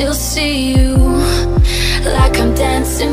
still see you like I'm dancing